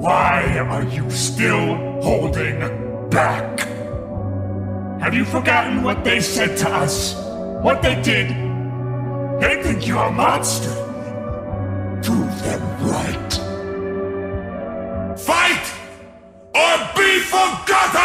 Why are you still holding back? Have you forgotten what they said to us? What they did? They think you're a monster. Prove them right. Fight or be forgotten!